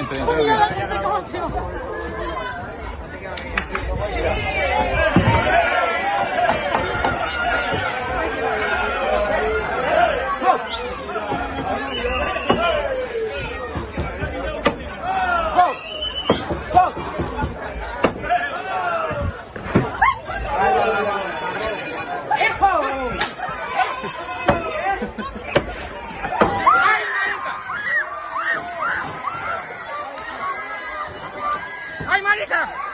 Entra, entra. ¡Ay, marica!